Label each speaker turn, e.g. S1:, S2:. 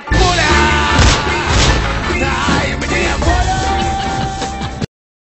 S1: PURA